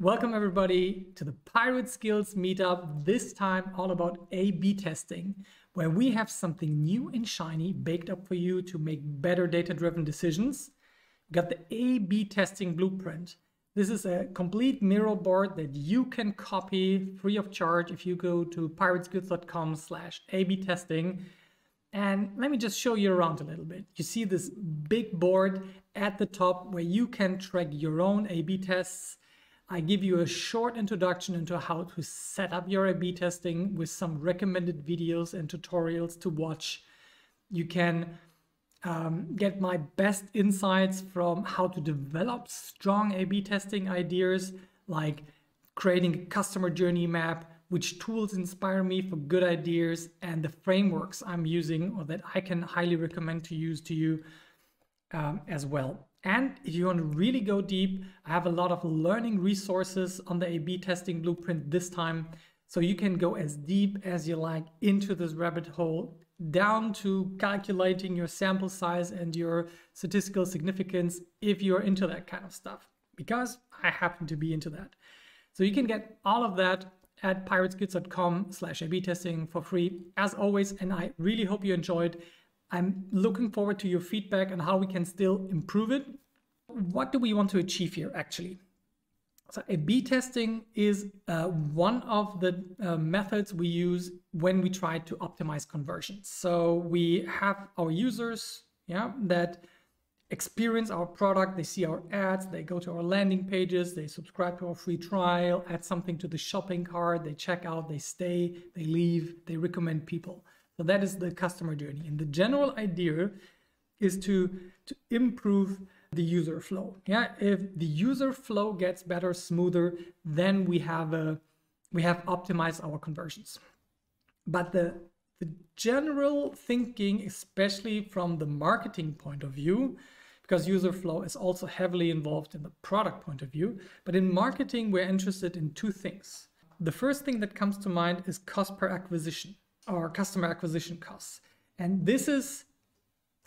Welcome everybody to the Pirate Skills Meetup, this time all about A-B testing, where we have something new and shiny baked up for you to make better data-driven decisions. We got the A-B testing blueprint. This is a complete Miro board that you can copy free of charge if you go to pirateskills.com slash A-B testing. And let me just show you around a little bit. You see this big board at the top where you can track your own A-B tests I give you a short introduction into how to set up your A-B testing with some recommended videos and tutorials to watch. You can um, get my best insights from how to develop strong A-B testing ideas, like creating a customer journey map, which tools inspire me for good ideas, and the frameworks I'm using or that I can highly recommend to use to you um, as well. And if you want to really go deep, I have a lot of learning resources on the A-B testing blueprint this time. So you can go as deep as you like into this rabbit hole, down to calculating your sample size and your statistical significance if you're into that kind of stuff, because I happen to be into that. So you can get all of that at pirateskills.com slash A-B testing for free, as always. And I really hope you enjoyed. I'm looking forward to your feedback and how we can still improve it. What do we want to achieve here actually? So A-B testing is uh, one of the uh, methods we use when we try to optimize conversions. So we have our users yeah, that experience our product, they see our ads, they go to our landing pages, they subscribe to our free trial, add something to the shopping cart, they check out, they stay, they leave, they recommend people. So that is the customer journey. And the general idea is to, to improve the user flow. Yeah, if the user flow gets better, smoother, then we have a we have optimized our conversions. But the the general thinking, especially from the marketing point of view, because user flow is also heavily involved in the product point of view. But in marketing, we're interested in two things. The first thing that comes to mind is cost per acquisition or customer acquisition costs. And this is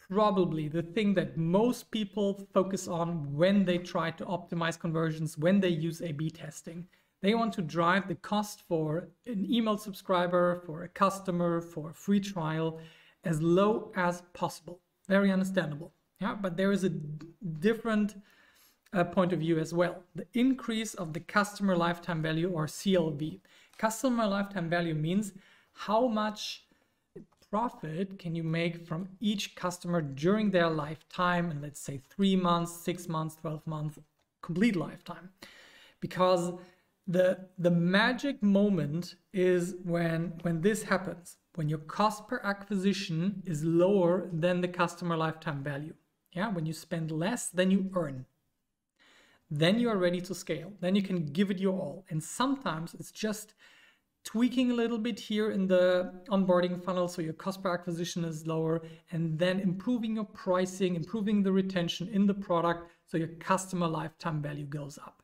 probably the thing that most people focus on when they try to optimize conversions, when they use A B testing. They want to drive the cost for an email subscriber, for a customer, for a free trial as low as possible. Very understandable. Yeah, but there is a different uh, point of view as well. The increase of the customer lifetime value or CLV. Customer lifetime value means how much profit can you make from each customer during their lifetime and let's say three months six months 12 months complete lifetime? Because the the magic moment is when when this happens when your cost per acquisition is lower than the customer lifetime value. Yeah when you spend less than you earn. Then you are ready to scale. Then you can give it your all. And sometimes it's just tweaking a little bit here in the onboarding funnel so your cost per acquisition is lower and then improving your pricing, improving the retention in the product so your customer lifetime value goes up.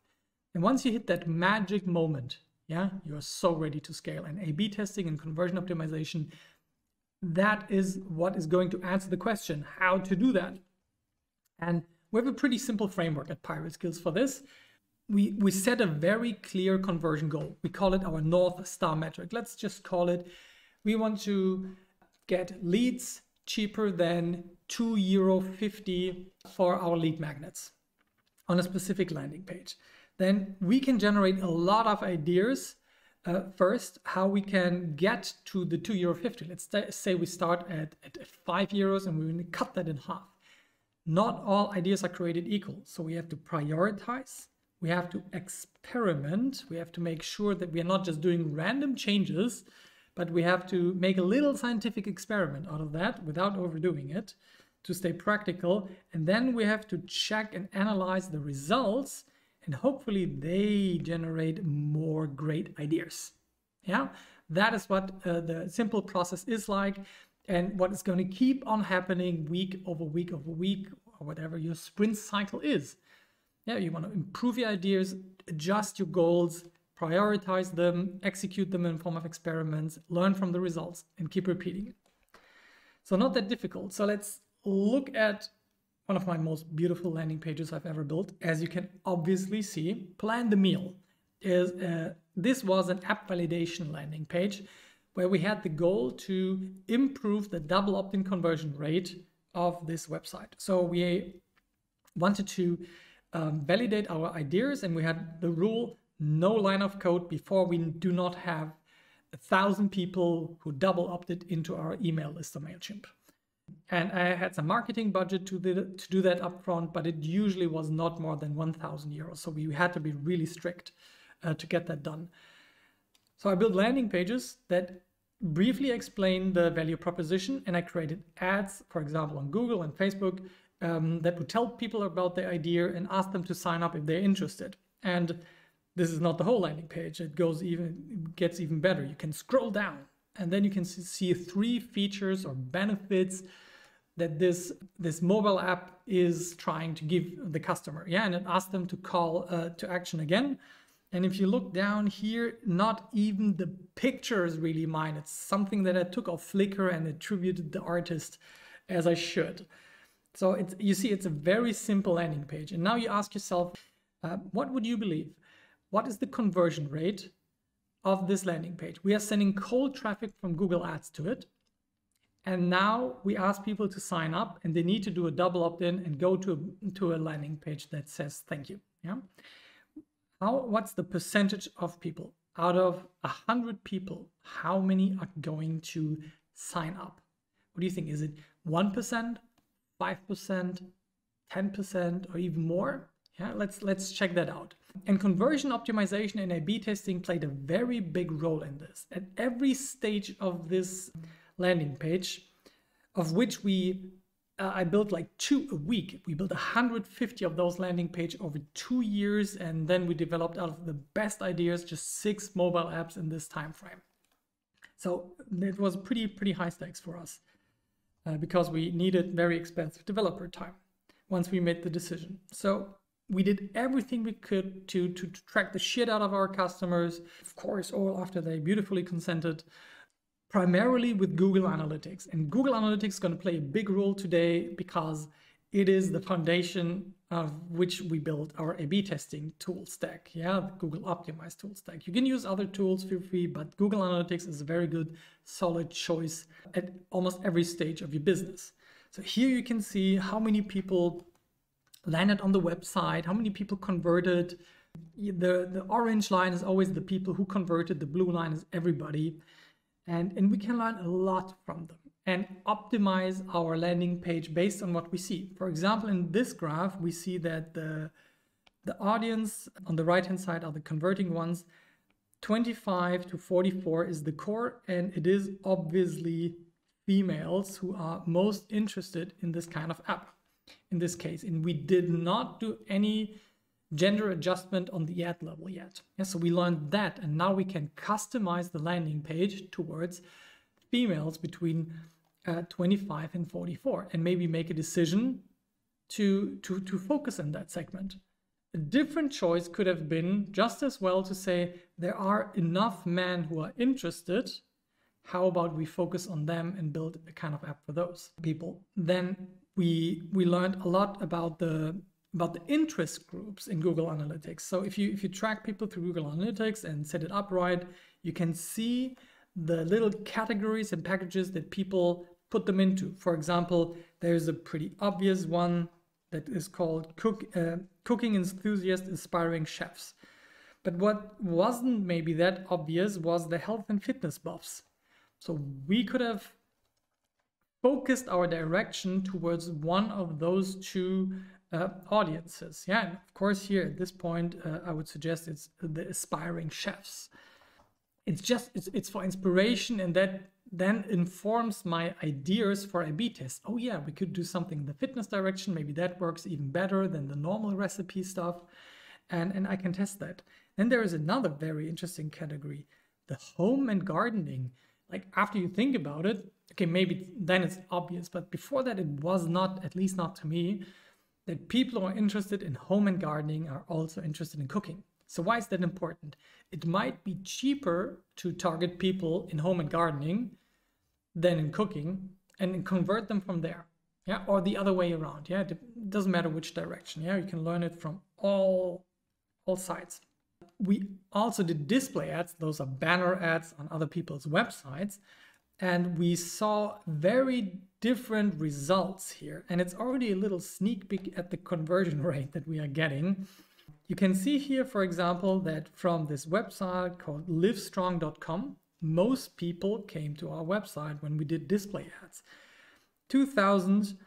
And once you hit that magic moment, yeah, you're so ready to scale. And A-B testing and conversion optimization, that is what is going to answer the question, how to do that. And we have a pretty simple framework at Pirate Skills for this we, we set a very clear conversion goal. We call it our North Star metric. Let's just call it, we want to get leads cheaper than 2 euro 50 for our lead magnets on a specific landing page. Then we can generate a lot of ideas. Uh, first, how we can get to the 2 euro 50. Let's say we start at, at 5 euros and we're going to cut that in half. Not all ideas are created equal. So we have to prioritize we have to experiment. We have to make sure that we are not just doing random changes, but we have to make a little scientific experiment out of that without overdoing it to stay practical. And then we have to check and analyze the results and hopefully they generate more great ideas. Yeah, that is what uh, the simple process is like and what is going to keep on happening week over week over week or whatever your sprint cycle is yeah, you want to improve your ideas, adjust your goals, prioritize them, execute them in form of experiments, learn from the results, and keep repeating it. So not that difficult. So let's look at one of my most beautiful landing pages I've ever built. As you can obviously see, plan the meal. is uh, this was an app validation landing page where we had the goal to improve the double opt-in conversion rate of this website. So we wanted to um, validate our ideas and we had the rule no line of code before we do not have a thousand people who double opted into our email list of MailChimp. And I had some marketing budget to, the, to do that upfront, but it usually was not more than 1,000 euros. So we had to be really strict uh, to get that done. So I built landing pages that briefly explain the value proposition and I created ads, for example, on Google and Facebook um, that would tell people about the idea and ask them to sign up if they're interested. And this is not the whole landing page. It goes even it gets even better. You can scroll down and then you can see three features or benefits that this this mobile app is trying to give the customer. Yeah, and it asks them to call uh, to action again. And if you look down here, not even the picture is really mine. It's something that I took off Flickr and attributed the artist as I should. So it's you see, it's a very simple landing page. And now you ask yourself, uh, what would you believe? What is the conversion rate of this landing page? We are sending cold traffic from Google Ads to it. And now we ask people to sign up and they need to do a double opt-in and go to to a landing page that says thank you. Yeah. How, what's the percentage of people out of a hundred people? How many are going to sign up? What do you think? Is it 1%, 5%, 10%, or even more? Yeah, let's let's check that out. And conversion optimization and A-B testing played a very big role in this. At every stage of this landing page, of which we uh, I built like two a week. We built 150 of those landing page over two years, and then we developed out of the best ideas just six mobile apps in this time frame. So it was pretty pretty high stakes for us uh, because we needed very expensive developer time once we made the decision. So we did everything we could to, to, to track the shit out of our customers, of course, all after they beautifully consented primarily with Google Analytics. And Google Analytics is going to play a big role today because it is the foundation of which we build our A-B testing tool stack. Yeah, the Google Optimize tool stack. You can use other tools for free, but Google Analytics is a very good, solid choice at almost every stage of your business. So here you can see how many people landed on the website, how many people converted. The, the orange line is always the people who converted, the blue line is everybody and, and we can learn a lot from them and optimize our landing page based on what we see. For example, in this graph, we see that the, the audience on the right-hand side are the converting ones. 25 to 44 is the core, and it is obviously females who are most interested in this kind of app in this case. And we did not do any gender adjustment on the ad level yet. Yeah, so we learned that and now we can customize the landing page towards females between uh, 25 and 44 and maybe make a decision to, to, to focus in that segment. A different choice could have been just as well to say there are enough men who are interested. How about we focus on them and build a kind of app for those people? Then we we learned a lot about the about the interest groups in Google Analytics. So if you if you track people through Google Analytics and set it up right, you can see the little categories and packages that people put them into. For example, there's a pretty obvious one that is called cook, uh, cooking enthusiast inspiring chefs. But what wasn't maybe that obvious was the health and fitness buffs. So we could have focused our direction towards one of those two uh, audiences. Yeah, and of course here at this point, uh, I would suggest it's the aspiring chefs. It's just, it's, it's for inspiration and that then informs my ideas for a B test. Oh yeah, we could do something in the fitness direction. Maybe that works even better than the normal recipe stuff. And, and I can test that. Then there is another very interesting category, the home and gardening. Like after you think about it, okay, maybe then it's obvious, but before that it was not, at least not to me, that people who are interested in home and gardening are also interested in cooking. So why is that important? It might be cheaper to target people in home and gardening than in cooking and convert them from there. Yeah, or the other way around. Yeah, it doesn't matter which direction. Yeah, you can learn it from all all sides. we also did display ads. Those are banner ads on other people's websites. And we saw very different results here. And it's already a little sneak peek at the conversion rate that we are getting. You can see here, for example, that from this website called livestrong.com, most people came to our website when we did display ads. 2,000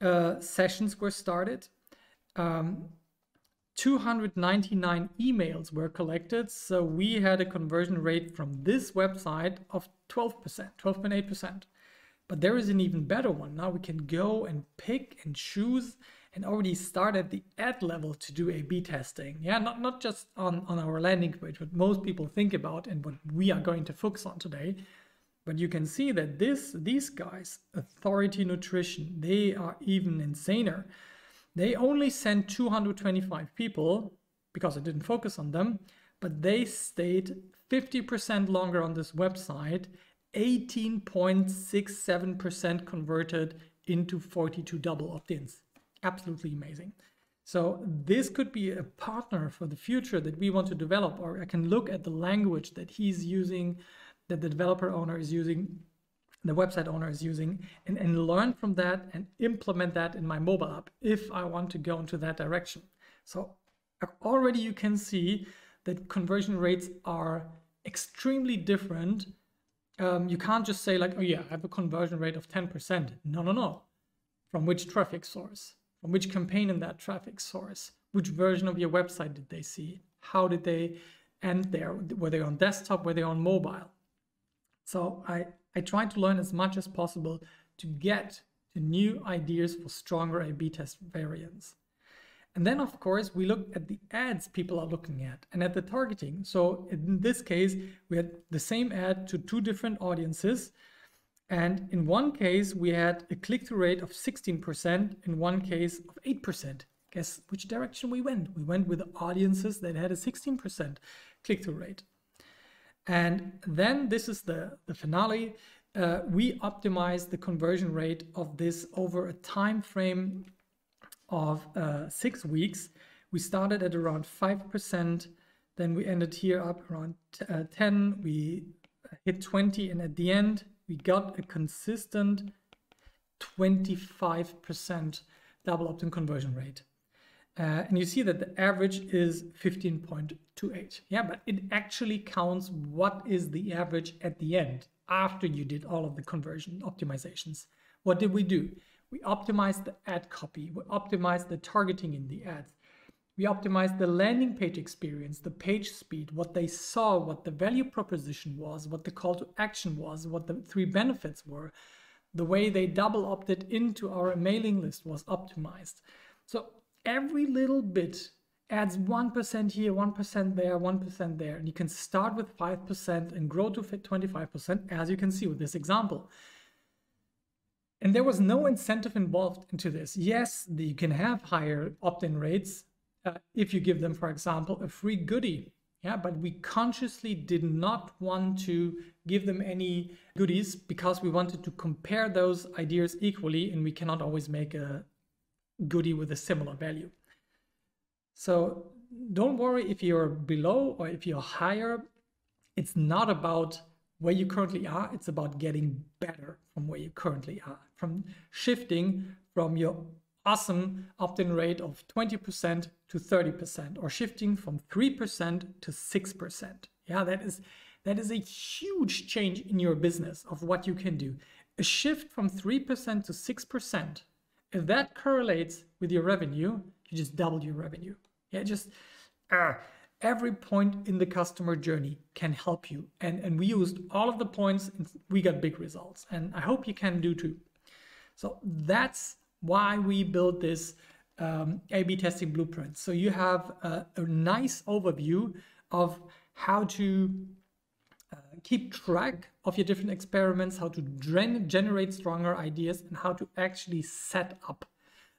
uh, sessions were started. Um, 299 emails were collected. So we had a conversion rate from this website of 12%, 12.8%. But there is an even better one. Now we can go and pick and choose and already start at the ad level to do A-B testing. Yeah, not, not just on, on our landing page, what most people think about and what we are going to focus on today. But you can see that this these guys, Authority Nutrition, they are even insaner. They only sent 225 people because I didn't focus on them, but they stayed 50% longer on this website, 18.67% converted into 42 double opt-ins. Absolutely amazing. So this could be a partner for the future that we want to develop, or I can look at the language that he's using, that the developer owner is using, the website owner is using and, and learn from that and implement that in my mobile app if I want to go into that direction. So already you can see that conversion rates are extremely different. Um, you can't just say like, oh yeah, I have a conversion rate of 10%. No, no, no. From which traffic source? From which campaign in that traffic source? Which version of your website did they see? How did they end there? Were they on desktop? Were they on mobile? So I, I try to learn as much as possible to get to new ideas for stronger A-B test variants. And then, of course, we look at the ads people are looking at and at the targeting. So in this case, we had the same ad to two different audiences. And in one case, we had a click-through rate of 16%, in one case of 8%. Guess which direction we went? We went with audiences that had a 16% click-through rate. And then this is the, the finale. Uh, we optimize the conversion rate of this over a time frame of uh, six weeks. We started at around 5%, then we ended here up around uh, 10, we hit 20, and at the end, we got a consistent 25% double opt-in conversion rate. Uh, and you see that the average is 15.28. Yeah, but it actually counts what is the average at the end after you did all of the conversion optimizations. What did we do? We optimized the ad copy. We optimized the targeting in the ads. We optimized the landing page experience, the page speed, what they saw, what the value proposition was, what the call to action was, what the three benefits were. The way they double opted into our mailing list was optimized. So every little bit adds 1% here, 1% there, 1% there. And you can start with 5% and grow to 25%, as you can see with this example. And there was no incentive involved into this. Yes, you can have higher opt-in rates uh, if you give them, for example, a free goodie. Yeah, but we consciously did not want to give them any goodies because we wanted to compare those ideas equally and we cannot always make a goodie with a similar value. So don't worry if you're below or if you're higher. It's not about where you currently are. It's about getting better from where you currently are, from shifting from your awesome opt-in rate of 20% to 30% or shifting from 3% to 6%. Yeah, that is that is a huge change in your business of what you can do. A shift from 3% to 6% if that correlates with your revenue, you just double your revenue. Yeah, just uh, every point in the customer journey can help you. And, and we used all of the points and we got big results. And I hope you can do too. So that's why we built this um, A-B testing blueprint. So you have a, a nice overview of how to uh, keep track of your different experiments, how to generate stronger ideas, and how to actually set up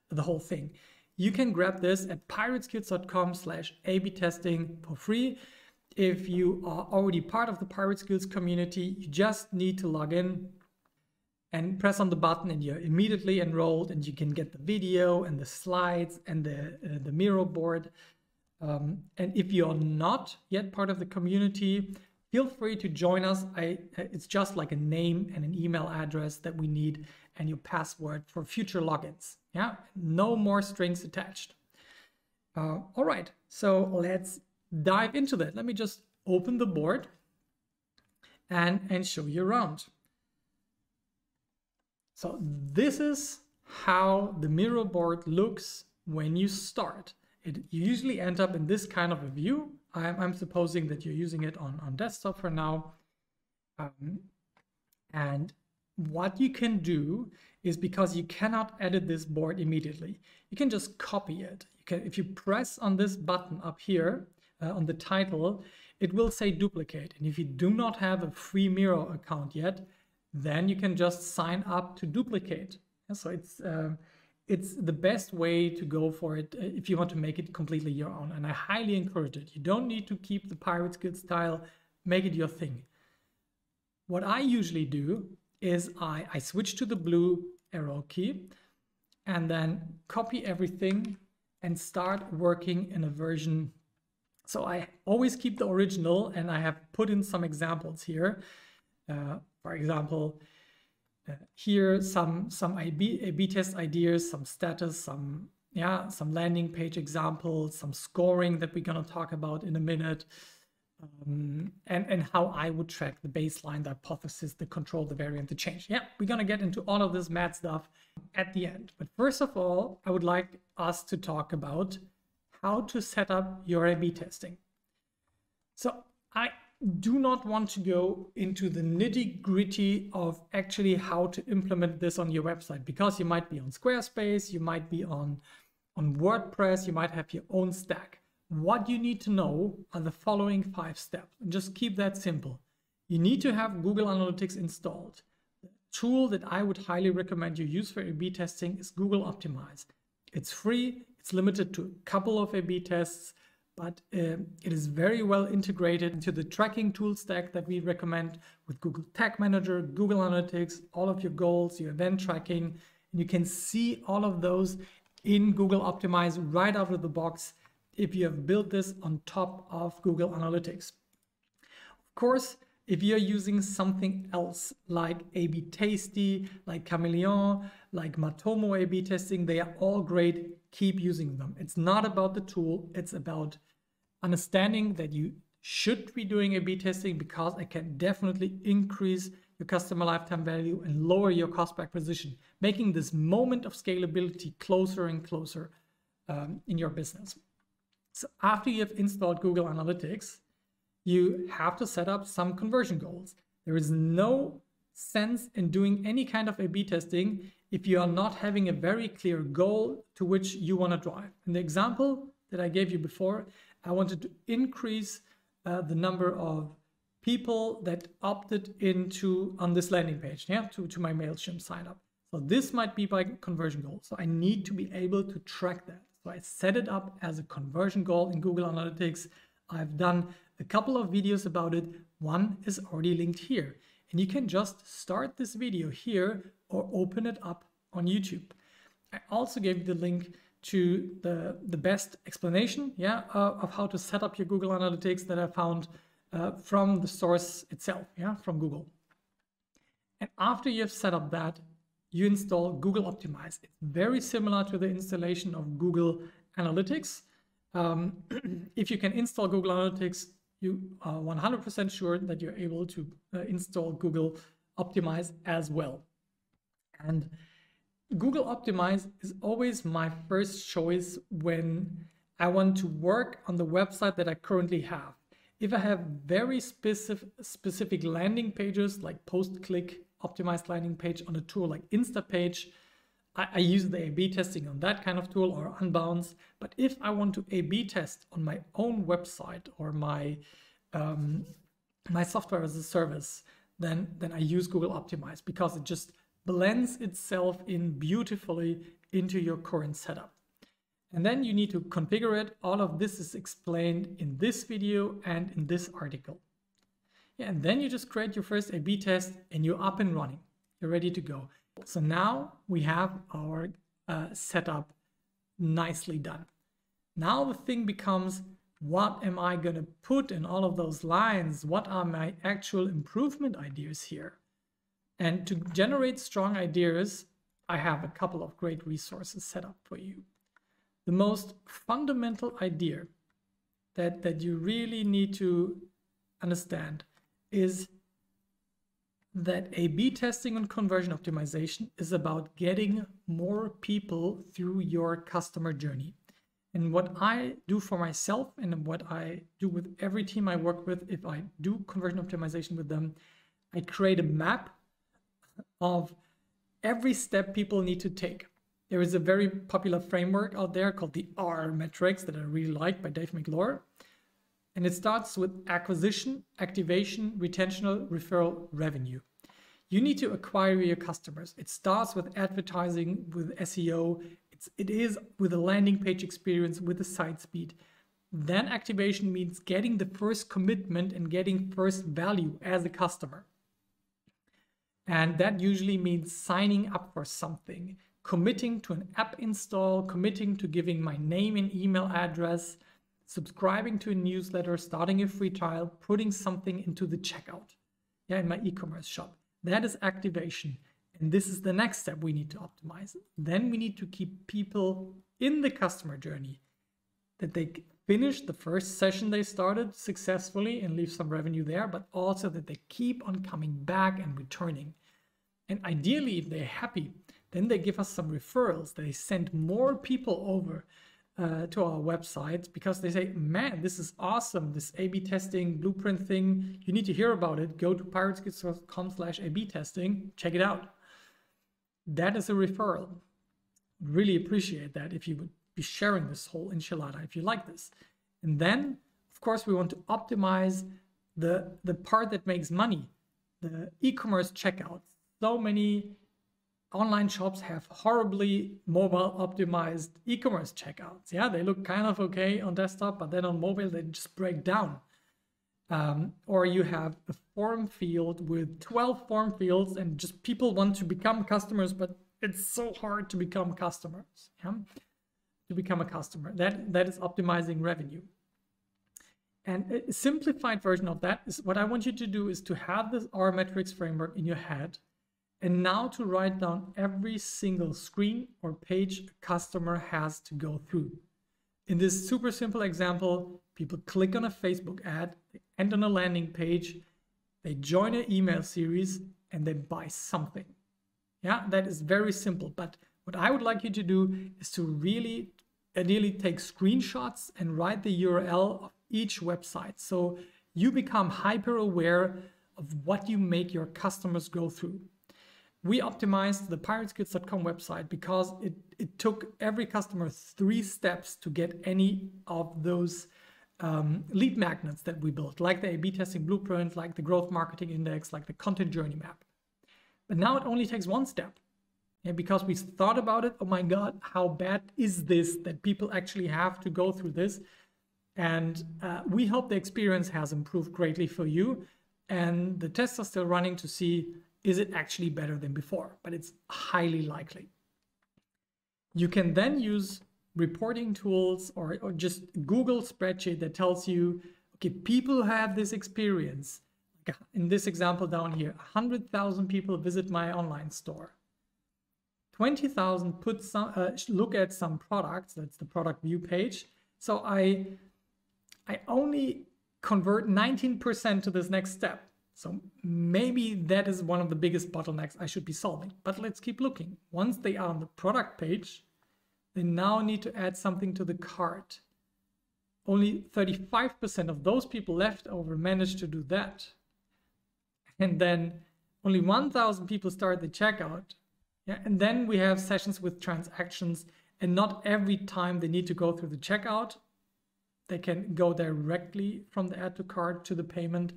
the whole thing. You can grab this at pirateskills.com slash A-B testing for free. If you are already part of the Pirate Skills community, you just need to log in and press on the button and you're immediately enrolled and you can get the video and the slides and the, uh, the Miro board Um, and if you're not yet part of the community, feel free to join us. I, it's just like a name and an email address that we need and your password for future logins. Yeah, no more strings attached. Uh, all right, so let's dive into that. Let me just open the board and, and show you around. So this is how the Miro board looks when you start. It, usually end up in this kind of a view. I'm, I'm supposing that you're using it on, on desktop for now. Um, and what you can do is because you cannot edit this board immediately, you can just copy it. You can, if you press on this button up here uh, on the title, it will say duplicate. And if you do not have a free Miro account yet, then you can just sign up to duplicate. So it's uh, it's the best way to go for it uh, if you want to make it completely your own. And I highly encourage it. You don't need to keep the pirate skill style, make it your thing. What I usually do is I, I switch to the blue arrow key and then copy everything and start working in a version. So I always keep the original and I have put in some examples here. Uh, for example, uh, here some some A/B A/B test ideas, some status, some yeah, some landing page examples, some scoring that we're gonna talk about in a minute, um, and and how I would track the baseline, the hypothesis, the control, the variant, the change. Yeah, we're gonna get into all of this mad stuff at the end. But first of all, I would like us to talk about how to set up your A/B testing. So I do not want to go into the nitty gritty of actually how to implement this on your website because you might be on Squarespace, you might be on, on WordPress, you might have your own stack. What you need to know are the following five steps. Just keep that simple. You need to have Google Analytics installed. The tool that I would highly recommend you use for A-B testing is Google Optimize. It's free, it's limited to a couple of A-B tests, but uh, it is very well integrated into the tracking tool stack that we recommend with Google Tag Manager, Google Analytics, all of your goals, your event tracking, and you can see all of those in Google Optimize right out of the box if you have built this on top of Google Analytics. Of course, if you're using something else like A-B Tasty, like Kameleoon, like Matomo A-B testing, they are all great. Keep using them. It's not about the tool. It's about understanding that you should be doing A-B testing because it can definitely increase your customer lifetime value and lower your cost per acquisition, making this moment of scalability closer and closer um, in your business. So after you have installed Google Analytics, you have to set up some conversion goals. There is no sense in doing any kind of A-B testing if you are not having a very clear goal to which you want to drive. In the example that I gave you before, I wanted to increase uh, the number of people that opted into on this landing page, yeah, to, to my MailChimp sign up. So this might be my conversion goal. So I need to be able to track that. So I set it up as a conversion goal in Google Analytics. I've done a couple of videos about it. One is already linked here. And you can just start this video here or open it up on YouTube. I also gave the link to the, the best explanation yeah, of how to set up your Google Analytics that I found uh, from the source itself, yeah, from Google. And after you've set up that, you install Google Optimize. It's very similar to the installation of Google Analytics. Um, if you can install Google Analytics, you are 100% sure that you're able to uh, install Google Optimize as well. And Google Optimize is always my first choice when I want to work on the website that I currently have. If I have very specific, specific landing pages like post-click optimized landing page on a tool like Instapage, I, I use the A-B testing on that kind of tool or Unbounce. But if I want to A-B test on my own website or my um, my software as a service, then then I use Google Optimize because it just blends itself in beautifully into your current setup. And then you need to configure it. All of this is explained in this video and in this article. Yeah, and then you just create your first A-B test and you're up and running. You're ready to go. So now we have our uh, setup nicely done. Now the thing becomes what am I going to put in all of those lines? What are my actual improvement ideas here? And to generate strong ideas, I have a couple of great resources set up for you. The most fundamental idea that, that you really need to understand is that A-B testing and conversion optimization is about getting more people through your customer journey. And what I do for myself and what I do with every team I work with, if I do conversion optimization with them, I create a map of every step people need to take. There is a very popular framework out there called the AARRR metrics that I really like by Dave McClure. And it starts with acquisition, activation, retention, referral, revenue. You need to acquire your customers. It starts with advertising, with SEO. It's, it is with a landing page experience, with the site speed. Then activation means getting the first commitment and getting first value as a customer. And that usually means signing up for something, committing to an app install, committing to giving my name and email address, subscribing to a newsletter, starting a free trial, putting something into the checkout yeah, in my e-commerce shop. That is activation. And this is the next step we need to optimize. Then we need to keep people in the customer journey that they finish the first session they started successfully and leave some revenue there, but also that they keep on coming back and returning. And ideally, if they're happy, then they give us some referrals. They send more people over uh, to our website because they say, man, this is awesome. This A-B testing blueprint thing, you need to hear about it. Go to pirateskills.com slash A-B testing, check it out. That is a referral. Really appreciate that if you would be sharing this whole enchilada if you like this. And then, of course, we want to optimize the, the part that makes money, the e-commerce checkout. So many online shops have horribly mobile optimized e-commerce checkouts. Yeah, they look kind of okay on desktop, but then on mobile they just break down. Um, or you have a form field with 12 form fields and just people want to become customers, but it's so hard to become customers. Yeah? To become a customer. That, that is optimizing revenue. And a simplified version of that is what I want you to do is to have this AARRR metrics framework in your head and now to write down every single screen or page a customer has to go through. In this super simple example, people click on a Facebook ad, they end on a landing page, they join an email series, and they buy something. Yeah, that is very simple. But what I would like you to do is to really ideally take screenshots and write the URL of each website. So you become hyper aware of what you make your customers go through we optimized the pirateskills.com website because it, it took every customer three steps to get any of those um, lead magnets that we built, like the A-B testing blueprint, like the growth marketing index, like the content journey map. But now it only takes one step. Yeah, because we thought about it, oh my God, how bad is this that people actually have to go through this? And uh, we hope the experience has improved greatly for you. And the tests are still running to see is it actually better than before? But it's highly likely. You can then use reporting tools or, or just Google spreadsheet that tells you, okay, people have this experience. In this example down here, 100,000 people visit my online store. 20,000 put some uh, look at some products. That's the product view page. So I I only convert 19% to this next step. So maybe that is one of the biggest bottlenecks I should be solving. But let's keep looking. Once they are on the product page, they now need to add something to the cart. Only 35% of those people left over managed to do that. And then only 1,000 people start the checkout. Yeah, and then we have sessions with transactions and not every time they need to go through the checkout. They can go directly from the add to cart to the payment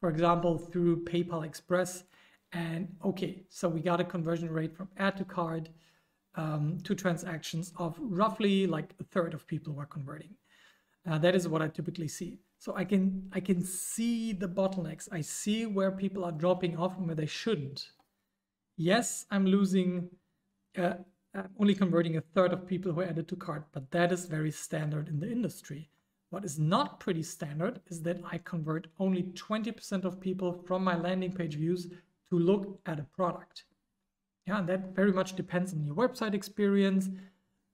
for example, through PayPal Express. And okay, so we got a conversion rate from add to card um, to transactions of roughly like a third of people were converting. Uh, that is what I typically see. So I can I can see the bottlenecks. I see where people are dropping off and where they shouldn't. Yes, I'm losing uh, uh, only converting a third of people who added to cart, but that is very standard in the industry. What is not pretty standard is that I convert only 20% of people from my landing page views to look at a product. Yeah, and that very much depends on your website experience,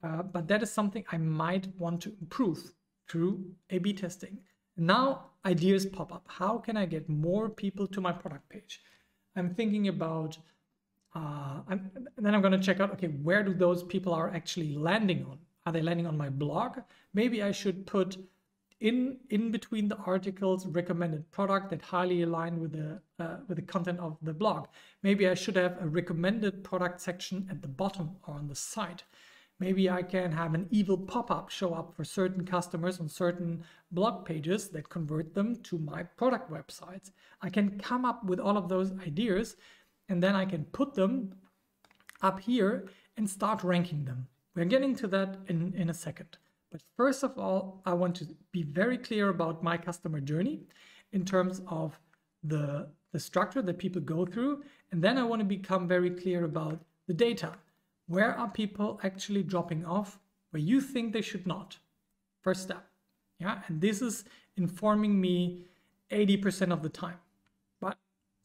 uh, but that is something I might want to improve through A-B testing. Now ideas pop up. How can I get more people to my product page? I'm thinking about, uh, I'm, then I'm going to check out, okay, where do those people are actually landing on? Are they landing on my blog? Maybe I should put in in between the articles recommended product that highly align with the uh, with the content of the blog. Maybe I should have a recommended product section at the bottom or on the side. Maybe I can have an evil pop-up show up for certain customers on certain blog pages that convert them to my product websites. I can come up with all of those ideas and then I can put them up here and start ranking them. We're getting to that in, in a second. But first of all, I want to be very clear about my customer journey in terms of the, the structure that people go through. And then I want to become very clear about the data. Where are people actually dropping off where you think they should not? First step. Yeah, and this is informing me 80% of the time. But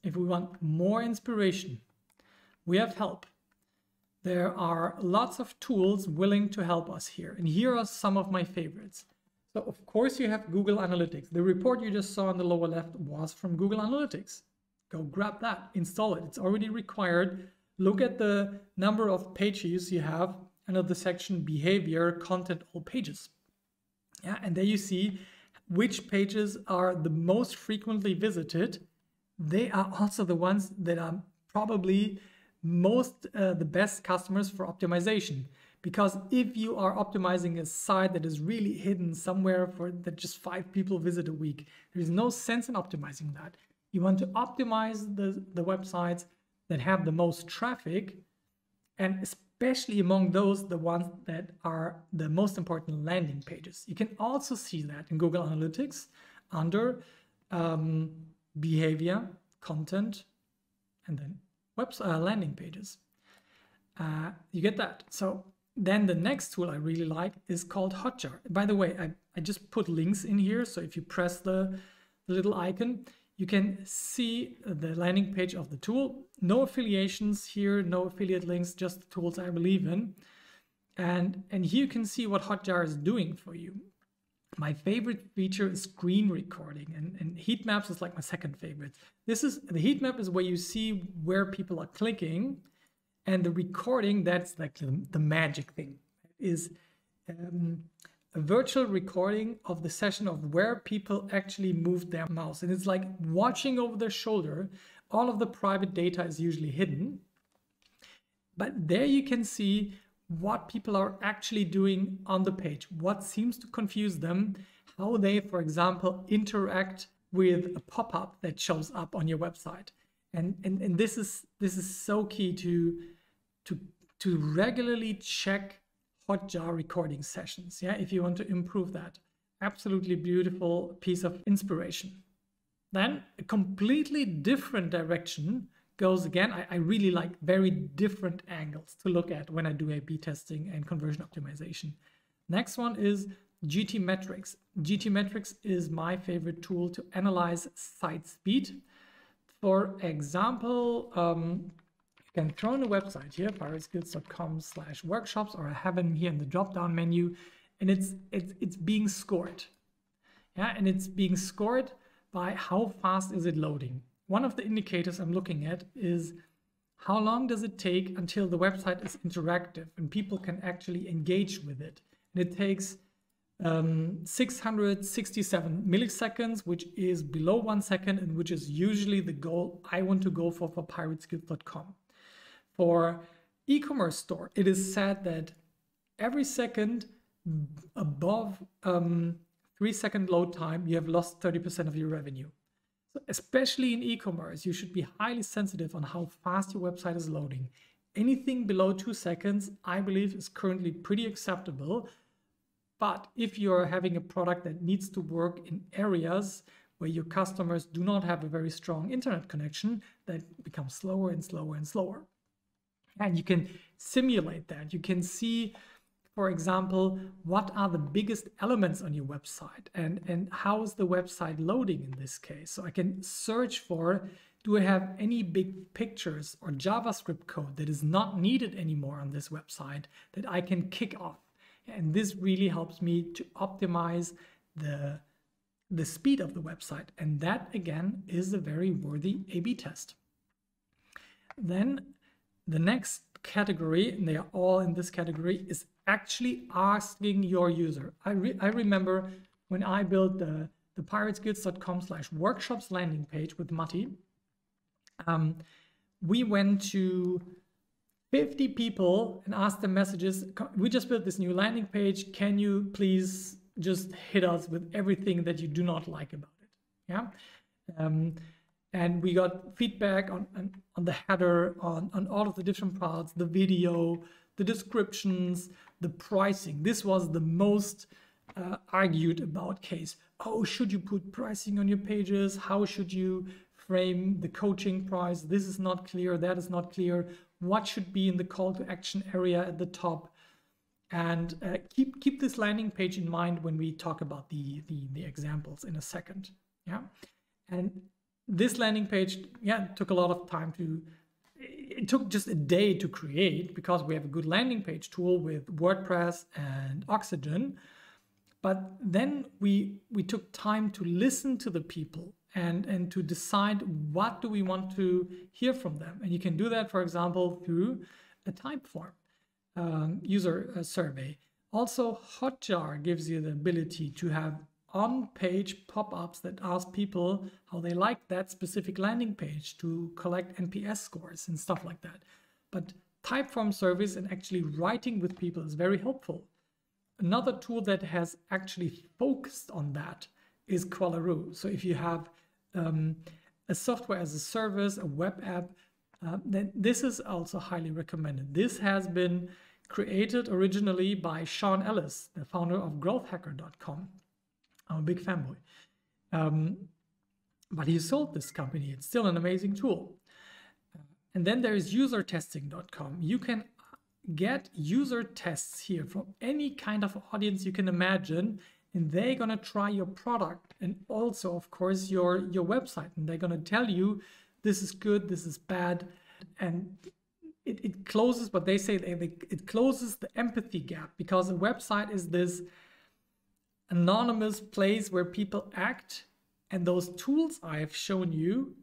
if we want more inspiration, we have help. There are lots of tools willing to help us here. And here are some of my favorites. So of course you have Google Analytics. The report you just saw on the lower left was from Google Analytics. Go grab that, install it. It's already required look at the number of page views you have under the section behavior, content, all pages. Yeah, and there you see which pages are the most frequently visited. They are also the ones that are probably most uh, the best customers for optimization. Because if you are optimizing a site that is really hidden somewhere for that just five people visit a week, there is no sense in optimizing that. You want to optimize the, the websites that have the most traffic and especially among those the ones that are the most important landing pages you can also see that in google analytics under um, behavior content and then website uh, landing pages uh, you get that so then the next tool i really like is called hotjar by the way i, I just put links in here so if you press the, the little icon you can see the landing page of the tool. No affiliations here, no affiliate links, just the tools I believe in. And, and here you can see what Hotjar is doing for you. My favorite feature is screen recording and, and heat maps is like my second favorite. This is the heat map is where you see where people are clicking and the recording, that's like the, the magic thing is um, a virtual recording of the session of where people actually moved their mouse. And it's like watching over their shoulder. All of the private data is usually hidden. But there you can see what people are actually doing on the page, what seems to confuse them, how they, for example, interact with a pop-up that shows up on your website. And, and, and this is this is so key to to to regularly check Hotjar recording sessions. Yeah, if you want to improve that. Absolutely beautiful piece of inspiration. Then a completely different direction goes again. I, I really like very different angles to look at when I do A-B testing and conversion optimization. Next one is GT Metrics. GTmetrix. GTmetrix is my favorite tool to analyze site speed. For example, um, you can throw in a website here, pirate slash workshops, or I have them here in the drop-down menu, and it's, it's, it's being scored. Yeah, and it's being scored by how fast is it loading. One of the indicators I'm looking at is how long does it take until the website is interactive and people can actually engage with it. And it takes um, 667 milliseconds, which is below one second and which is usually the goal I want to go for for pirateskills.com. For e-commerce store, it is said that every second above um, three second load time, you have lost 30% of your revenue. So especially in e-commerce, you should be highly sensitive on how fast your website is loading. Anything below two seconds, I believe, is currently pretty acceptable. But if you're having a product that needs to work in areas where your customers do not have a very strong internet connection, that becomes slower and slower and slower. And you can simulate that. You can see, for example, what are the biggest elements on your website and, and how is the website loading in this case. So I can search for do I have any big pictures or JavaScript code that is not needed anymore on this website that I can kick off? And this really helps me to optimize the, the speed of the website. And that again is a very worthy A-B test. Then the next category, and they are all in this category, is actually asking your user. I, re I remember when I built the, the pirateskills.com slash workshops landing page with Matti, um, we went to 50 people and asked them messages. We just built this new landing page. Can you please just hit us with everything that you do not like about it? Yeah. Um, and we got feedback on, on, on the header, on, on all of the different parts, the video, the descriptions, the pricing. This was the most uh, argued about case. Oh, should you put pricing on your pages? How should you frame the coaching price? This is not clear. That is not clear. What should be in the call to action area at the top? And uh, keep keep this landing page in mind when we talk about the, the the examples in a second. Yeah, and this landing page, yeah, took a lot of time to, it took just a day to create because we have a good landing page tool with WordPress and Oxygen. But then we, we took time to listen to the people and, and to decide what do we want to hear from them. And you can do that, for example, through a Typeform um, user uh, survey. Also, Hotjar gives you the ability to have on-page pop-ups that ask people how they like that specific landing page to collect NPS scores and stuff like that. But Typeform service and actually writing with people is very helpful. Another tool that has actually focused on that is Qualaroo. So if you have um, a software as a service, a web app, uh, then this is also highly recommended. This has been created originally by Sean Ellis, the founder of growthhacker.com. I'm a big fanboy. Um, but he sold this company. It's still an amazing tool. Uh, and then there is usertesting.com. You can get user tests here from any kind of audience you can imagine and they're going to try your product and also of course your your website and they're going to tell you this is good this is bad and it, it closes but they say they, they, it closes the empathy gap because a website is this anonymous place where people act and those tools I have shown you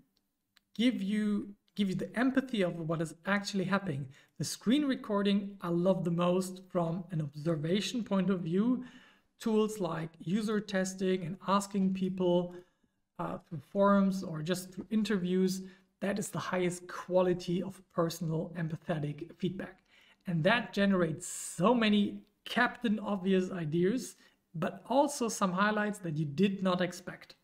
give you give you the empathy of what is actually happening. The screen recording I love the most from an observation point of view. Tools like user testing and asking people uh, through forums or just through interviews, that is the highest quality of personal empathetic feedback. And that generates so many captain obvious ideas but also some highlights that you did not expect.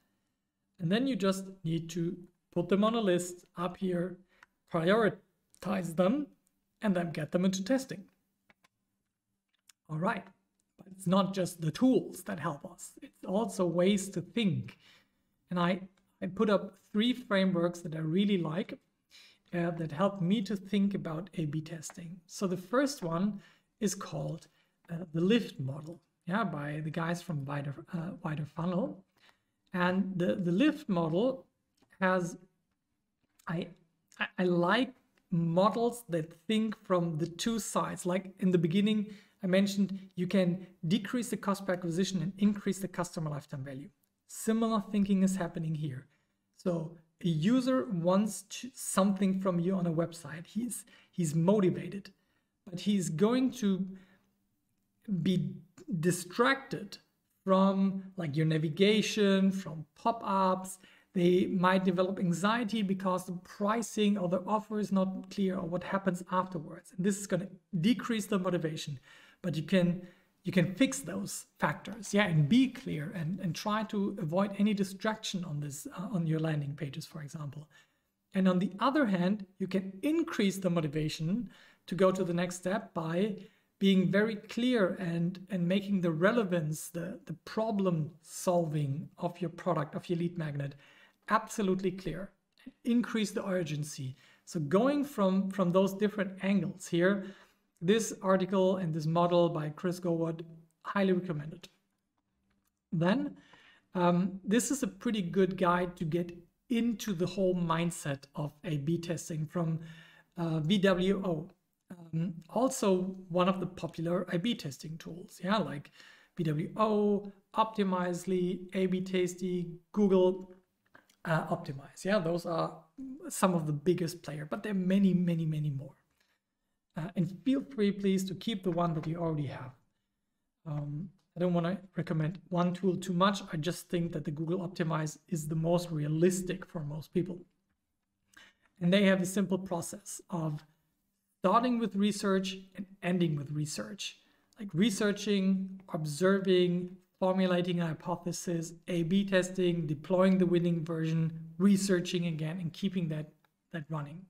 And then you just need to put them on a list up here, prioritize them, and then get them into testing. All right, but it's not just the tools that help us. It's also ways to think. And I, I put up three frameworks that I really like uh, that help me to think about A-B testing. So the first one is called uh, the LIFT model yeah, by the guys from Wider, uh, Wider Funnel. And the, the lift model has, I, I like models that think from the two sides. Like in the beginning, I mentioned you can decrease the cost per acquisition and increase the customer lifetime value. Similar thinking is happening here. So a user wants something from you on a website. He's he's motivated, but he's going to be distracted from like your navigation, from pop-ups. They might develop anxiety because the pricing or the offer is not clear or what happens afterwards. And this is going to decrease the motivation. But you can you can fix those factors, yeah, and be clear and, and try to avoid any distraction on this uh, on your landing pages, for example. And on the other hand, you can increase the motivation to go to the next step by being very clear and and making the relevance the the problem solving of your product of your lead magnet absolutely clear increase the urgency So going from, from those different angles here, this article and this model by Chris Goward, highly recommended. Then um, this is a pretty good guide to get into the whole mindset of A-B testing from uh, VWO. Um, also one of the popular A-B testing tools, yeah, like VWO, Optimizely, A-B Tasty, Google uh, Optimize. Yeah, those are some of the biggest player, but there are many, many, many more. Uh, and feel free, please, to keep the one that you already have. Um, I don't want to recommend one tool too much. I just think that the Google Optimize is the most realistic for most people. And they have a simple process of starting with research and ending with research. Like researching, observing, formulating a hypothesis, A-B testing, deploying the winning version, researching again, and keeping that, that running.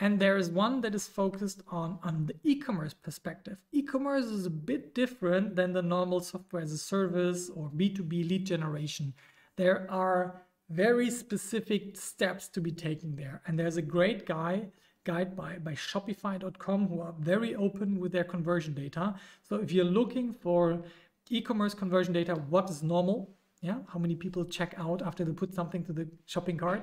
And there is one that is focused on, on the e-commerce perspective. E-commerce is a bit different than the normal software as a service or B2B lead generation. There are very specific steps to be taken there. And there's a great guy guide by, by Shopify.com who are very open with their conversion data. So if you're looking for e-commerce conversion data, what is normal? Yeah, how many people check out after they put something to the shopping cart?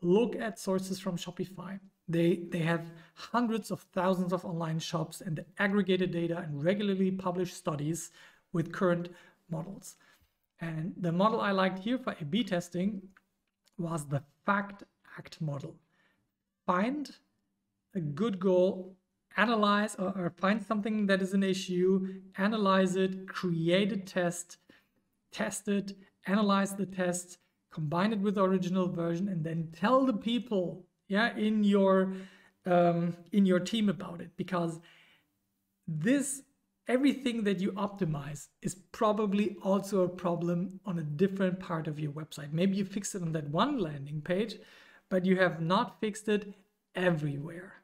Look at sources from Shopify. They, they have hundreds of thousands of online shops and the aggregated data and regularly publish studies with current models. And the model I liked here for A-B testing was the fact act model. Find a good goal, analyze or, or find something that is an issue, analyze it, create a test, test it, analyze the test, combine it with the original version, and then tell the people yeah in your um, in your team about it. Because this everything that you optimize is probably also a problem on a different part of your website. Maybe you fixed it on that one landing page but you have not fixed it everywhere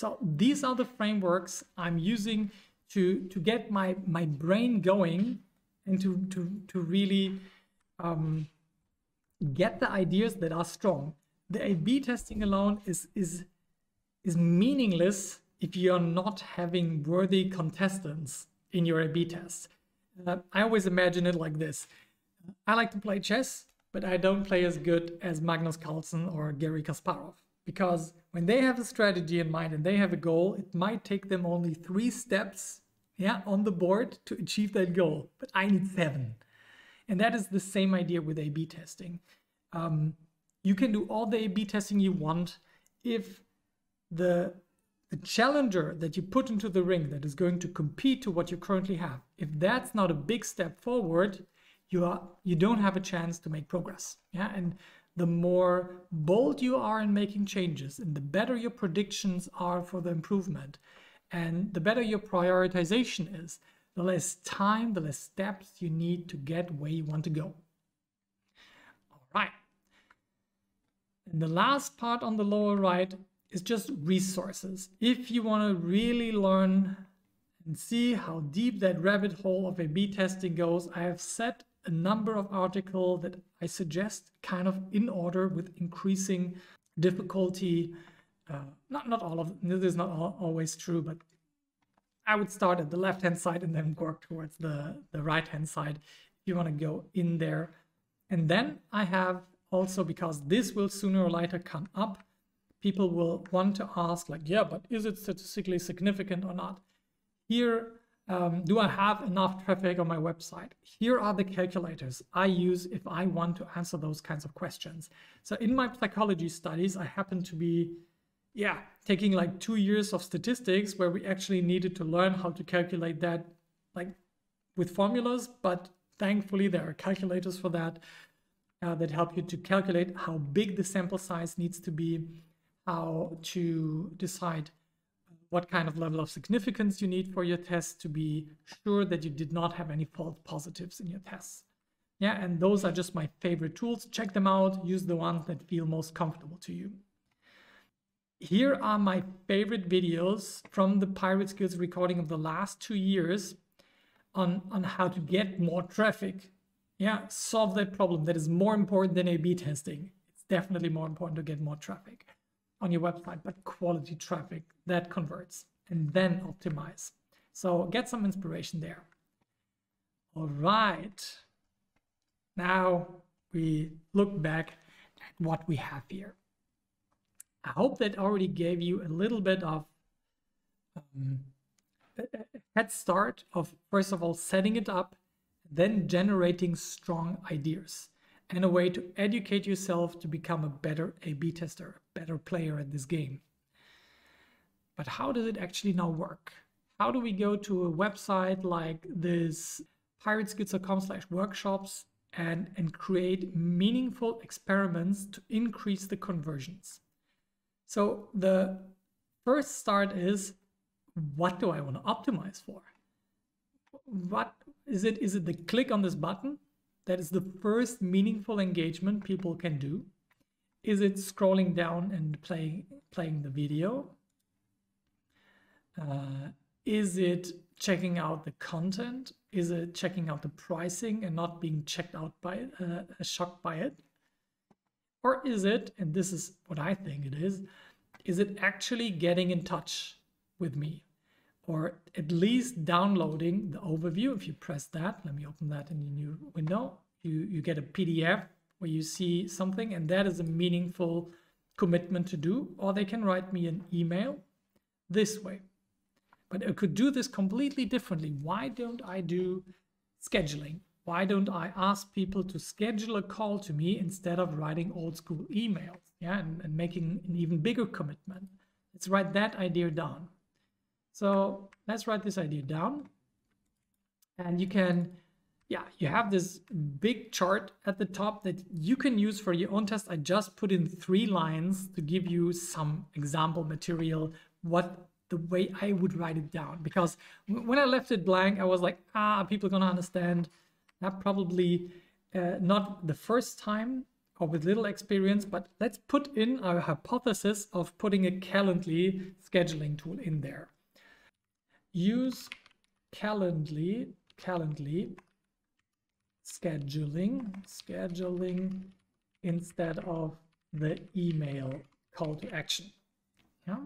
so these are the frameworks i'm using to to get my my brain going and to to to really um, get the ideas that are strong. The A/B testing alone is is is meaningless if you are not having worthy contestants in your A/B test. Uh, I always imagine it like this: I like to play chess, but I don't play as good as Magnus Carlsen or Garry Kasparov because when they have a strategy in mind and they have a goal, it might take them only three steps, yeah, on the board to achieve that goal, but I need seven. And that is the same idea with A/B testing. Um, you can do all the A-B testing you want if the the challenger that you put into the ring that is going to compete to what you currently have, if that's not a big step forward, you are you don't have a chance to make progress. Yeah, and the more bold you are in making changes, and the better your predictions are for the improvement, and the better your prioritization is, the less time, the less steps you need to get where you want to go. All right. And the last part on the lower right is just resources. If you want to really learn and see how deep that rabbit hole of A-B testing goes, I have set a number of articles that I suggest kind of in order with increasing difficulty. Uh, not, not all of this is not all, always true, but I would start at the left-hand side and then work towards the, the right-hand side if you want to go in there. And then I have also because this will sooner or later come up, people will want to ask like, yeah, but is it statistically significant or not? Here, um, do I have enough traffic on my website? Here are the calculators I use if I want to answer those kinds of questions. So in my psychology studies, I happen to be, yeah, taking like two years of statistics where we actually needed to learn how to calculate that like with formulas, but thankfully there are calculators for that uh, that help you to calculate how big the sample size needs to be, how to decide what kind of level of significance you need for your test to be sure that you did not have any false positives in your tests. Yeah, and those are just my favorite tools. Check them out, use the ones that feel most comfortable to you. Here are my favorite videos from the Pirate Skills recording of the last two years on, on how to get more traffic yeah, solve that problem. That is more important than A-B testing. It's definitely more important to get more traffic. On your website, but quality traffic that converts and then optimize. So get some inspiration there. All right. Now we look back at what we have here. I hope that already gave you a little bit of um, head start of, first of all, setting it up, then generating strong ideas and a way to educate yourself to become a better A-B tester, better player at this game. But how does it actually now work? How do we go to a website like this pirateskills.com slash workshops and, and create meaningful experiments to increase the conversions? So the first start is what do I want to optimize for? What is it? Is it the click on this button? That is the first meaningful engagement people can do. Is it scrolling down and playing playing the video? Uh, is it checking out the content? Is it checking out the pricing and not being checked out by uh, shocked by it? Or is it, and this is what I think it is, is it actually getting in touch with me? Or at least downloading the overview. If you press that, let me open that in a new window. You, you get a PDF where you see something, and that is a meaningful commitment to do. Or they can write me an email this way. But I could do this completely differently. Why don't I do scheduling? Why don't I ask people to schedule a call to me instead of writing old school emails? Yeah, and, and making an even bigger commitment. Let's write that idea down. So let's write this idea down. And you can, yeah, you have this big chart at the top that you can use for your own test. I just put in three lines to give you some example material, what the way I would write it down. Because when I left it blank, I was like, ah, people are gonna understand. That probably uh, not the first time or with little experience, but let's put in our hypothesis of putting a Calendly scheduling tool in there. Use Calendly, Calendly scheduling, scheduling instead of the email call to action. Yeah.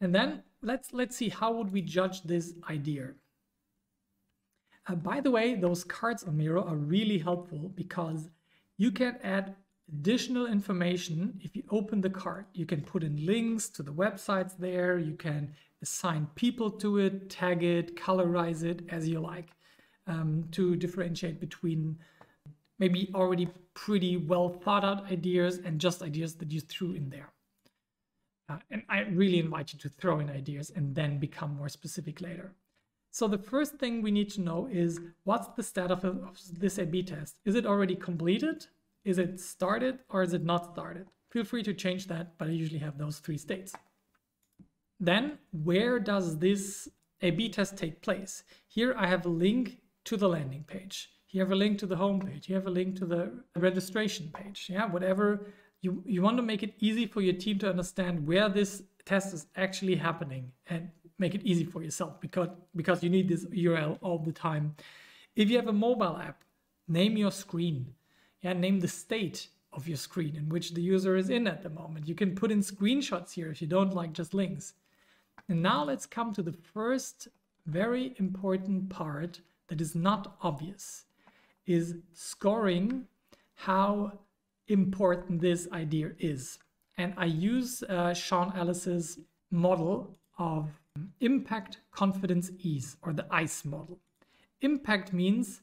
And then let's let's see how would we judge this idea. Uh, by the way, those cards on Miro are really helpful because you can add additional information if you open the card. You can put in links to the websites there, you can assign people to it, tag it, colorize it as you like um, to differentiate between maybe already pretty well thought out ideas and just ideas that you threw in there. Uh, and I really invite you to throw in ideas and then become more specific later. So the first thing we need to know is what's the status of, of this A-B test? Is it already completed? Is it started or is it not started? Feel free to change that, but I usually have those three states. Then where does this A-B test take place? Here I have a link to the landing page. You have a link to the home page. You have a link to the registration page. Yeah, whatever you, you want to make it easy for your team to understand where this test is actually happening and make it easy for yourself because because you need this URL all the time. If you have a mobile app, name your screen yeah, name the state of your screen in which the user is in at the moment. You can put in screenshots here if you don't like just links. And now let's come to the first very important part that is not obvious, is scoring how important this idea is. And I use uh, Sean Ellis's model of impact, confidence, ease, or the ICE model. Impact means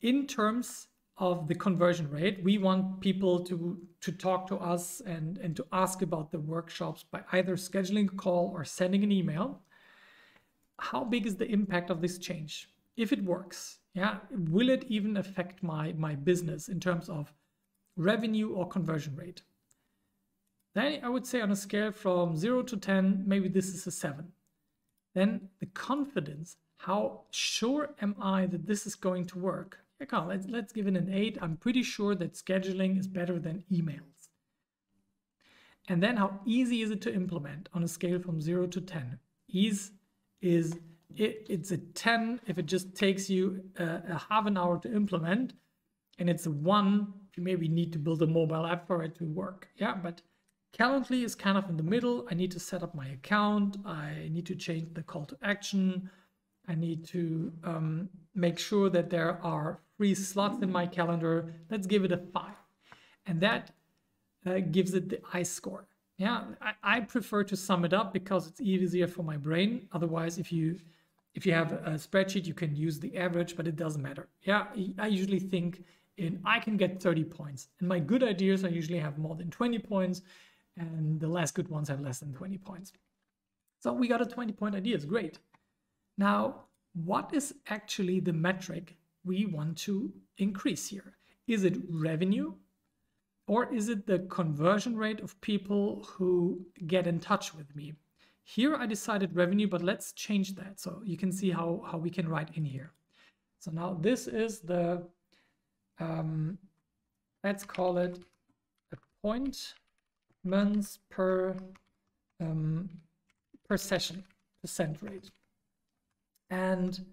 in terms of the conversion rate. We want people to, to talk to us and, and to ask about the workshops by either scheduling a call or sending an email. How big is the impact of this change? If it works, yeah, will it even affect my, my business in terms of revenue or conversion rate? Then I would say on a scale from zero to 10, maybe this is a seven. Then the confidence, how sure am I that this is going to work? Okay, let's, let's give it an 8. I'm pretty sure that scheduling is better than emails. And then how easy is it to implement on a scale from 0 to 10? Ease is, it, it's a 10 if it just takes you a, a half an hour to implement. And it's a 1 if you maybe need to build a mobile app for it to work. Yeah, but Calendly is kind of in the middle. I need to set up my account. I need to change the call to action. I need to um, make sure that there are free slots in my calendar. Let's give it a five. And that uh, gives it the ICE score. Yeah, I, I, prefer to sum it up because it's easier for my brain. Otherwise, if you if you have a spreadsheet, you can use the average, but it doesn't matter. Yeah, I usually think in I can get 30 points. And my good ideas, I usually have more than 20 points, and the less good ones have less than 20 points. So we got a 20 point idea, it's great. Now, what is actually the metric we want to increase here? Is it revenue? Or is it the conversion rate of people who get in touch with me? Here I decided revenue, but let's change that. So you can see how, how we can write in here. So now this is the, um, let's call it appointments per, um, per session, percent rate. And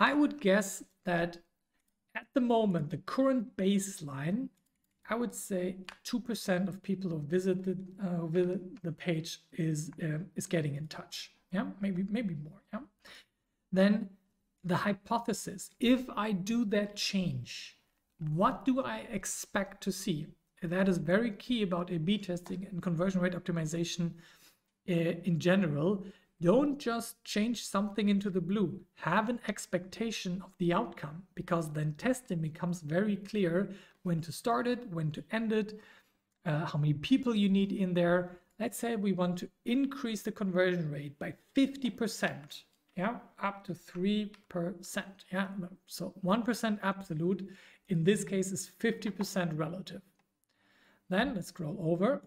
I would guess that at the moment, the current baseline I would say 2% of people who visit the, uh, visit the page is, uh, is getting in touch. Yeah, maybe, maybe more. Yeah. Then the hypothesis, if I do that change, what do I expect to see? That is very key about A-B testing and conversion rate optimization uh, in general. Don't just change something into the blue. Have an expectation of the outcome because then testing becomes very clear when to start it, when to end it, uh, how many people you need in there. Let's say we want to increase the conversion rate by 50%, yeah, up to 3%, yeah. So 1% absolute, in this case is 50% relative. Then let's scroll over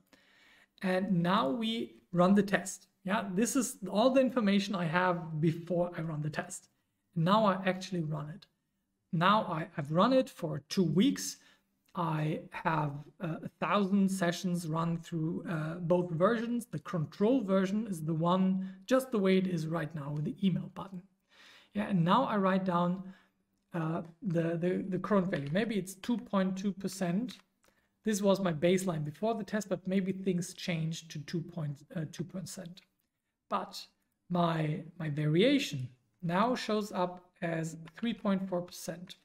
and now we run the test. Yeah, this is all the information I have before I run the test. Now I actually run it. Now I, have run it for two weeks. I have uh, a thousand sessions run through uh, both versions. The control version is the one just the way it is right now with the email button. Yeah, and now I write down uh, the, the, the current value. Maybe it's 2.2%. This was my baseline before the test, but maybe things changed to 2.2%. But my, my variation now shows up as 3.4%.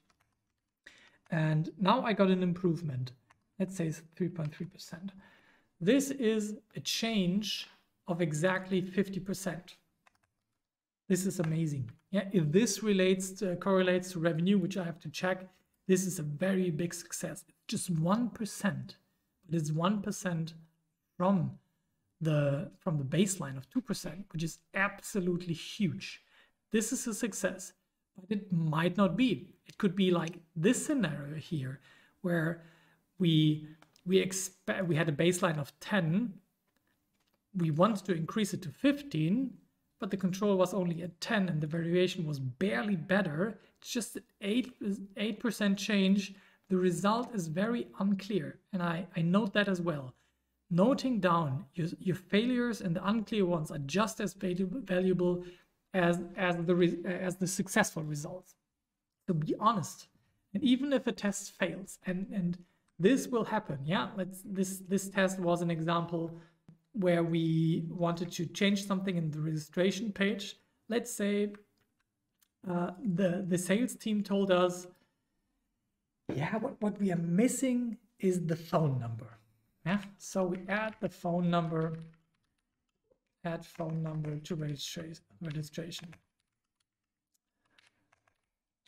And now I got an improvement. Let's say 3.3%. This is a change of exactly 50%. This is amazing. Yeah, if this relates to, correlates to revenue, which I have to check, this is a very big success. Just 1%, but it's 1% from the from the baseline of 2%, which is absolutely huge. This is a success, but it might not be. It could be like this scenario here, where we we expect we had a baseline of 10, we wanted to increase it to 15, but the control was only at 10 and the variation was barely better. It's just 8 8% change. The result is very unclear, and I, I note that as well. Noting down your, your failures and the unclear ones are just as valuable as, as, the, as the successful results. So be honest. And even if a test fails, and, and this will happen, yeah, let's, this, this test was an example where we wanted to change something in the registration page. Let's say uh, the, the sales team told us, yeah, what, what we are missing is the phone number. Yeah, so we add the phone number, add phone number to registration, registration,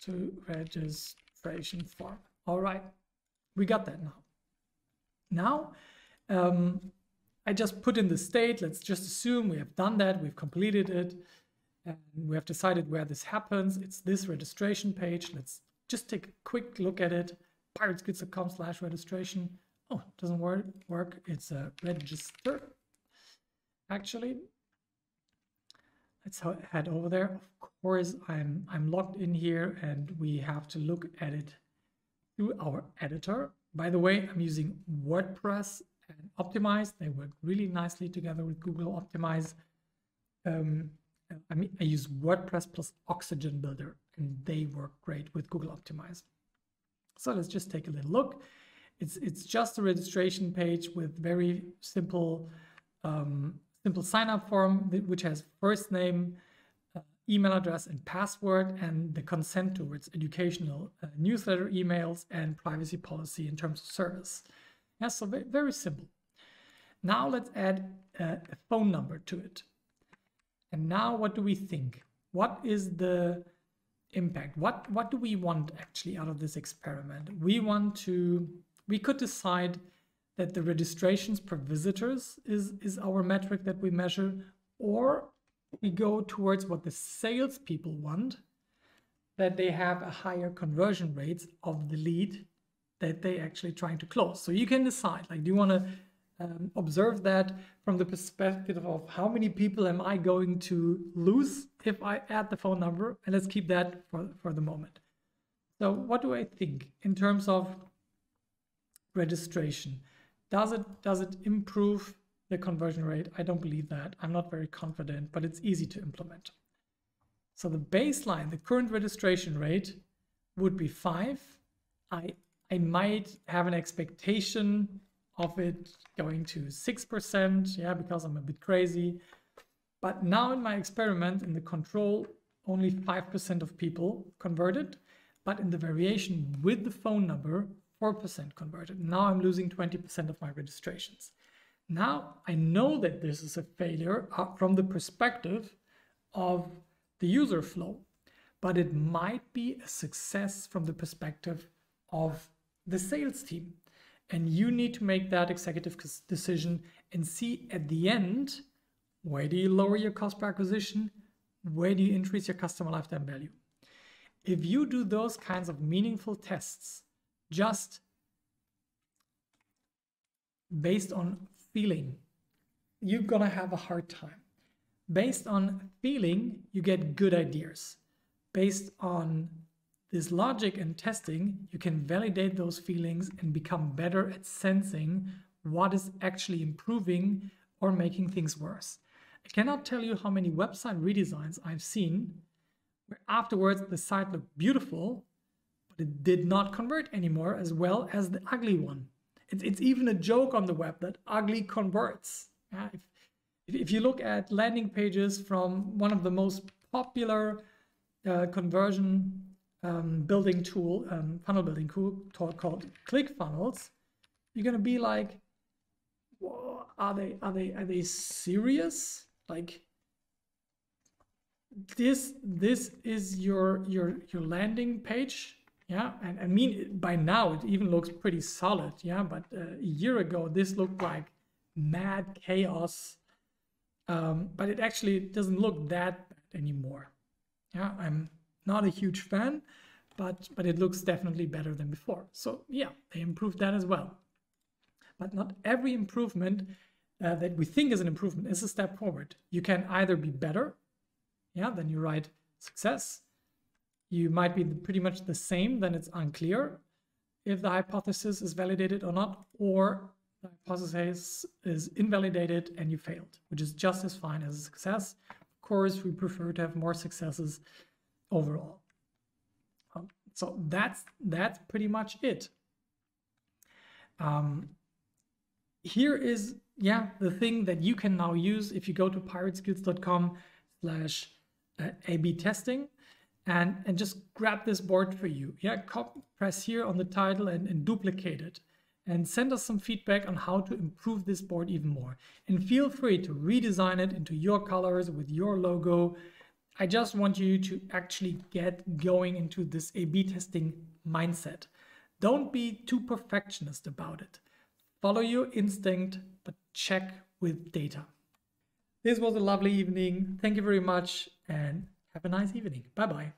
to registration form. All right, we got that now. Now, um, I just put in the state. Let's just assume we have done that. We've completed it. And we have decided where this happens. It's this registration page. Let's just take a quick look at it. pirateskills.com slash registration. Oh, it doesn't work. Work. It's a register. Actually, let's head over there. Of course, I'm I'm logged in here, and we have to look at it through our editor. By the way, I'm using WordPress and Optimize. They work really nicely together with Google Optimize. Um, I mean, I use WordPress plus Oxygen Builder, and they work great with Google Optimize. So let's just take a little look. It's, it's just a registration page with very simple, um, simple sign up form, which has first name, uh, email address and password and the consent towards educational uh, newsletter emails and privacy policy in terms of service. Yeah, so very, very simple. Now let's add a phone number to it. And now what do we think? What is the impact? What, what do we want actually out of this experiment? We want to, we could decide that the registrations per visitors is, is our metric that we measure, or we go towards what the salespeople want, that they have a higher conversion rates of the lead that they actually trying to close. So you can decide, like, do you want to um, observe that from the perspective of how many people am I going to lose if I add the phone number? And let's keep that for, for the moment. So what do I think in terms of registration? Does it, does it improve the conversion rate? I don't believe that. I'm not very confident, but it's easy to implement. So the baseline, the current registration rate would be five. I, I might have an expectation of it going to 6%, yeah, because I'm a bit crazy. But now in my experiment, in the control, only 5% of people converted, but in the variation with the phone number, 4% converted. Now I'm losing 20% of my registrations. Now I know that this is a failure uh, from the perspective of the user flow, but it might be a success from the perspective of the sales team. And you need to make that executive decision and see at the end where do you lower your cost per acquisition? Where do you increase your customer lifetime value? If you do those kinds of meaningful tests just based on feeling, you're gonna have a hard time. Based on feeling, you get good ideas. Based on this logic and testing, you can validate those feelings and become better at sensing what is actually improving or making things worse. I cannot tell you how many website redesigns I've seen where afterwards the site looked beautiful, it did not convert anymore as well as the ugly one. It's, it's even a joke on the web that ugly converts. Yeah, if, if you look at landing pages from one of the most popular uh, conversion um, building tool, um, funnel building tool called ClickFunnels, you're gonna be like, are they are they are they serious? Like this this is your your your landing page, yeah. And I mean by now it even looks pretty solid, yeah. But uh, a year ago this looked like mad chaos. Um, but it actually doesn't look that bad anymore. Yeah, I'm not a huge fan, but, but it looks definitely better than before. So yeah, they improved that as well. But not every improvement uh, that we think is an improvement is a step forward. You can either be better, yeah, then you write success. You might be pretty much the same, then it's unclear if the hypothesis is validated or not, or the hypothesis is invalidated and you failed, which is just as fine as a success. Of course, we prefer to have more successes overall. Um, so that's that's pretty much it. Um, here is yeah the thing that you can now use if you go to pirateskills.com slash uh, A-B testing and and just grab this board for you. Yeah, copy, press here on the title and, and duplicate it and send us some feedback on how to improve this board even more. And feel free to redesign it into your colors with your logo I just want you to actually get going into this A B testing mindset. Don't be too perfectionist about it. Follow your instinct, but check with data. This was a lovely evening. Thank you very much and have a nice evening. Bye bye.